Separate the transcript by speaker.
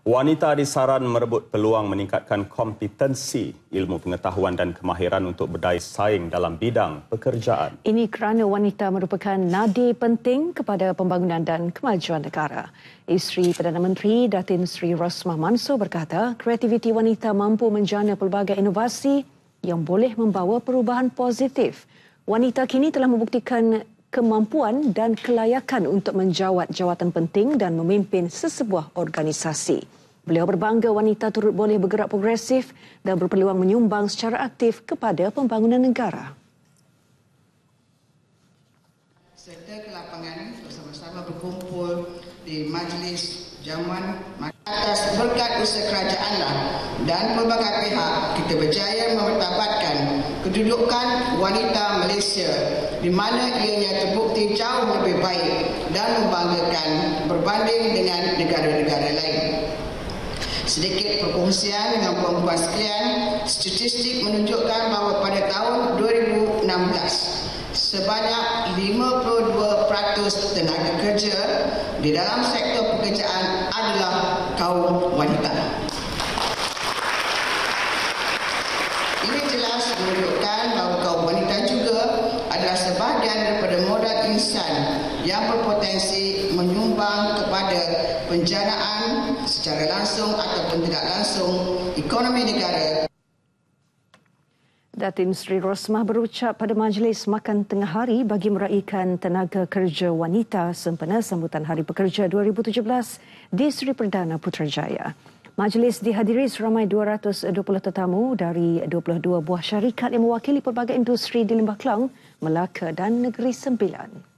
Speaker 1: Wanita disaran merebut peluang meningkatkan kompetensi ilmu pengetahuan dan kemahiran untuk berdaya saing dalam bidang pekerjaan.
Speaker 2: Ini kerana wanita merupakan nadi penting kepada pembangunan dan kemajuan negara. Isteri Perdana Menteri Datin Sri Rosmah Mansur berkata, kreativiti wanita mampu menjana pelbagai inovasi yang boleh membawa perubahan positif. Wanita kini telah membuktikan kemampuan dan kelayakan untuk menjawat jawatan penting dan memimpin sesebuah organisasi. Beliau berbangga wanita turut boleh bergerak progresif dan berpeluang menyumbang secara aktif kepada pembangunan negara.
Speaker 3: Serta ke lapangan bersama-sama berkumpul di majlis jamuan atas berkat usaha kerajaanlah dan pelbagai pihak kita berjaya memertabatkan kedudukan wanita Malaysia di mana ianya terbukti jauh lebih baik dan membanggakan berbanding dengan negara-negara lain. Sedikit perkongsian dengan perempuan sekalian, statistik menunjukkan bahawa pada tahun 2016, sebanyak 52% tenaga kerja di dalam sektor pekerjaan adalah kaum wanita. Ini jelas menunjukkan bahawa kaum wanita juga adalah sebahagian daripada modal insan yang berpotensi menyumbang kepada penjanaan secara langsung ataupun tidak langsung ekonomi negara.
Speaker 2: Datin Sri Rosmah berucap pada majlis makan tengah hari bagi meraihkan tenaga kerja wanita sempena sambutan Hari Pekerja 2017 di Sri Perdana Putrajaya. Majlis dihadiri seramai 220 tetamu dari 22 buah syarikat yang mewakili pelbagai industri di Lembah Kelang, Melaka dan Negeri Sembilan.